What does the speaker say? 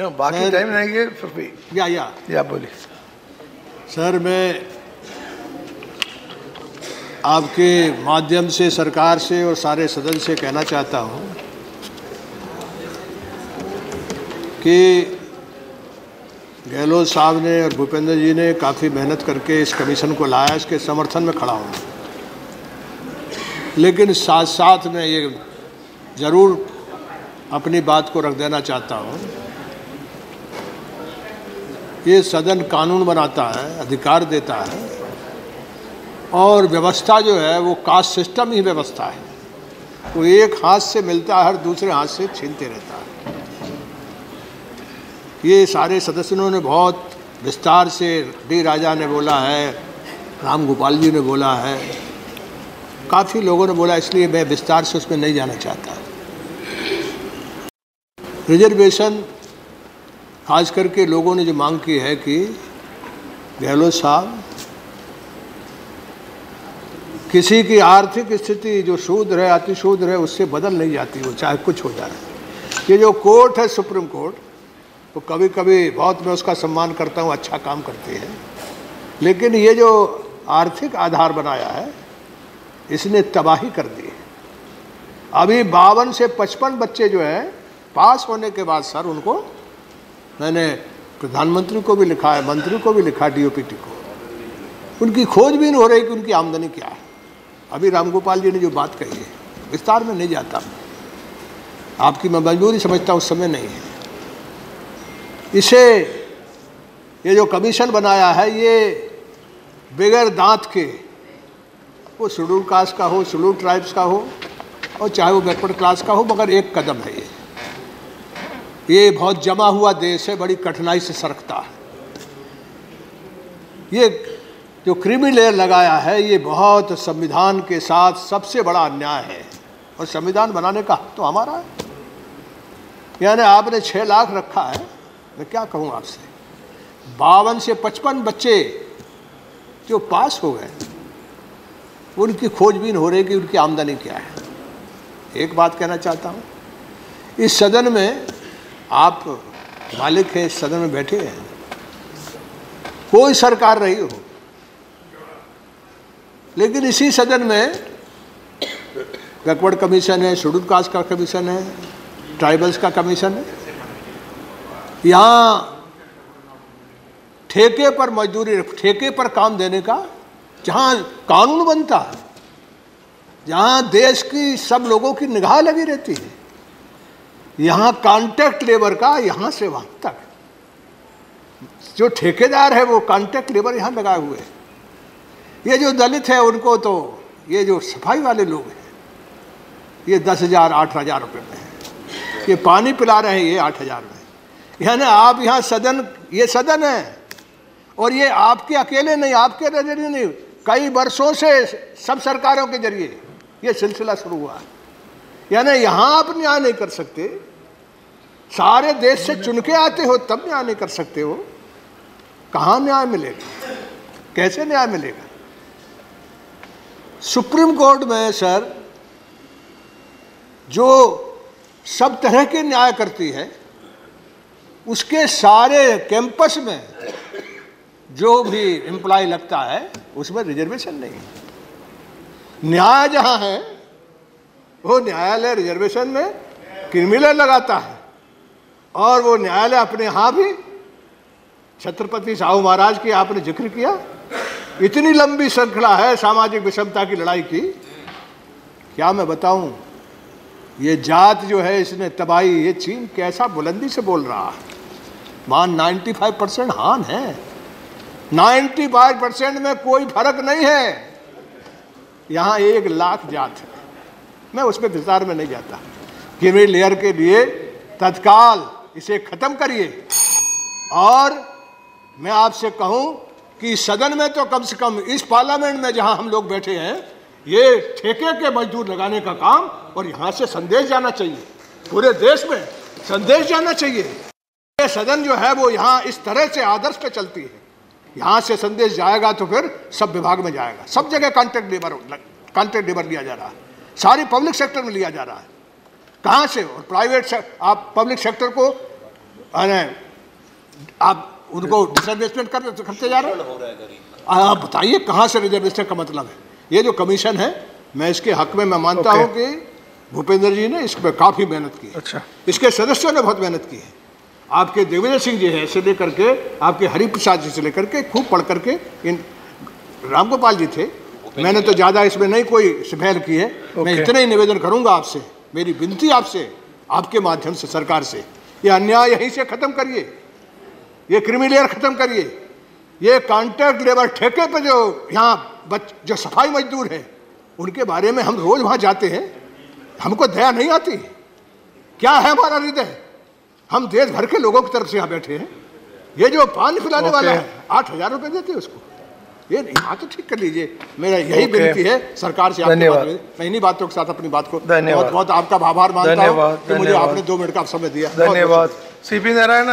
No, time नहीं है फिर भी। या या। या बोलिए। सर मैं आपके माध्यम से सरकार से और सारे सदन से कहना चाहता हूँ कि गहलोत साहब ने और भूपेंद्र जी ने काफ़ी मेहनत करके इस कमीशन को लाया इसके समर्थन में खड़ा हूँ। लेकिन साथ साथ मैं ये ज़रूर अपनी बात को रख देना चाहता हूँ ये सदन कानून बनाता है, अधिकार देता है, और व्यवस्था जो है, वो कास्ट सिस्टम ही व्यवस्था है। वो एक हाथ से मिलता है और दूसरे हाथ से छीनते रहता है। ये सारे सदस्यों ने बहुत विस्तार से, डी राजा ने बोला है, राम गोपाल जी ने बोला है। काफ़ी लोगों ने बोला, इसलिए मैं विस्तार से उसमें नहीं जाना चाहता। रिजर्वेशन खास करके लोगों ने जो मांग की है कि गहलोत साहब, किसी की आर्थिक स्थिति जो शूद्र है, अतिशूद्र है, उससे बदल नहीं जाती, वो चाहे कुछ हो जाए। ये जो कोर्ट है, सुप्रीम कोर्ट वो कभी कभी बहुत मैं उसका सम्मान करता हूँ अच्छा काम करती है। लेकिन ये जो आर्थिक आधार बनाया है, इसने तबाही कर दी है। अभी बावन से पचपन बच्चे जो हैं, पास होने के बाद, सर, उनको मैंने प्रधानमंत्री को भी लिखा है, मंत्री को भी लिखा डीओपीटी को। उनकी खोजबीन हो रही कि उनकी आमदनी क्या है। अभी रामगोपाल जी ने जो बात कही है, विस्तार में नहीं जाता आपकी मैं मजबूरी समझता हूँ उस समय नहीं है। इसे, ये जो कमीशन बनाया है, ये बगैर दांत के, वो शेड्यूल कास्ट का हो शेड्यूल ट्राइब्स का हो, और चाहे वो बैकवर्ड क्लास का हो, मगर एक कदम है ये। ये बहुत जमा हुआ देश है, बड़ी कठिनाई से सरकता है। ये जो क्रीमी लेयर लगाया है, ये बहुत संविधान के साथ सबसे बड़ा अन्याय है। और संविधान बनाने का तो हमारा है। यानी आपने छः लाख रखा है, मैं क्या कहूँ आपसे? बावन से पचपन बच्चे जो पास हो गए, उनकी खोजबीन हो रही कि उनकी आमदनी क्या है। एक बात कहना चाहता हूँ, इस सदन में आप मालिक हैं, सदन में बैठे हैं। कोई सरकार रही हो। लेकिन इसी सदन में बैकवर्ड कमीशन है शेड्यूल कास्ट का कमीशन है, ट्राइबल्स का कमीशन है। यहाँ ठेके पर मजदूरी, ठेके पर काम देने का जहाँ कानून बनता है, जहाँ देश की सब लोगों की निगाह लगी रहती है यहाँ कॉन्ट्रैक्ट लेबर का यहाँ से वहाँ तक। जो ठेकेदार है वो कॉन्ट्रैक्ट लेबर यहाँ लगाए हुए हैं। ये जो दलित है उनको तो ये जो सफ़ाई वाले लोग हैं, ये दस हज़ार, आठ हज़ार रुपये में है। ये पानी पिला रहे हैं, ये आठ हज़ार में यानी आप यहाँ सदन, ये सदन है। और ये आपके अकेले नहीं, आपके ज़रिए नहीं। कई वर्षों से सब सरकारों के ज़रिए ये सिलसिला शुरू हुआ है। यानी यहाँ आप न्याय नहीं कर सकते। सारे देश से चुन के आते हो, तब न्याय नहीं कर सकते हो। कहाँ न्याय मिलेगा? कैसे न्याय मिलेगा? सुप्रीम कोर्ट में, सर, जो सब तरह के न्याय करती है, उसके सारे कैंपस में जो भी एम्प्लॉय लगता है, उसमें रिजर्वेशन नहीं है। न्याय जहाँ है, वो न्यायालय रिजर्वेशन में क्रिमिनल लगाता है। और वो न्यायालय अपने यहाँ भी, छत्रपति साहू महाराज की आपने ज़िक्र किया, इतनी लंबी श्रृंखला है सामाजिक विषमता की लड़ाई की, क्या मैं बताऊँ, ये जात जो है इसने तबाही, ये चीन कैसा बुलंदी से बोल रहा है? मान 95 परसेंट हान है। 95 परसेंट में कोई फ़र्क नहीं है। यहाँ एक लाख जात है। मैं उसमें विस्तार में नहीं जाता। क्रीमी लेयर के लिए तत्काल इसे खत्म करिए। और मैं आपसे कहूँ कि सदन में तो कम से कम इस पार्लियामेंट में जहाँ हम लोग बैठे हैं, ये ठेके के मजदूर लगाने का काम और यहाँ से संदेश जाना चाहिए। पूरे देश में संदेश जाना चाहिए। ये सदन जो है वो यहाँ इस तरह से आदर्श पे चलती है। यहाँ से संदेश जाएगा तो फिर सब विभाग में जाएगा। सब जगह कॉन्ट्रैक्ट लेबर कॉन्ट्रैक्ट लेबर लिया जा रहा है। सारी पब्लिक सेक्टर में लिया जा रहा है। कहाँ से? और प्राइवेट से आप पब्लिक सेक्टर को अरे आप उनको डिसइन्वेस्टमेंट कर करते जा रहे हैं? आप बताइए कहाँ से रिजर्वेशन का मतलब है? ये जो कमीशन है मैं इसके हक में मैं मानता Okay. हूँ कि भूपेंद्र जी ने इस पर काफ़ी मेहनत की है। अच्छा। इसके सदस्यों ने बहुत मेहनत की है। आपके देवेंद्र सिंह जी है से लेकर के आपके हरिप्रसाद जी से लेकर के खूब पढ़ करके इन रामगोपाल जी थे। मैंने तो ज़्यादा इसमें नहीं कोई सफ़ेद की है। मैं. इतना ही निवेदन करूँगा आपसे। मेरी विनती आपसे आपके माध्यम से सरकार से। ये अन्याय यहीं से खत्म करिए। ये क्रिमिलेयर खत्म करिए। ये कॉन्ट्रैक्ट लेबर ठेके पे जो यहाँ बच जो सफ़ाई मजदूर हैं उनके बारे में हम रोज वहाँ जाते हैं। हमको दया नहीं आती। क्या है हमारा हृदय? हम देश भर के लोगों की तरफ़ से यहाँ बैठे हैं। ये जो पानी पिलाने ओके। वाला है आठ हज़ार रुपये देते हैं उसको। ये यहाँ तो ठीक कर लीजिए मेरा यही okay. विनती है सरकार से आपके। इन्हीं बातों के साथ अपनी बात को धन्यवाद। बहुत बहुत आपका आभार मानता हूँ कि मुझे आपने दो मिनट का समय दिया धन्यवाद सी पी नारायण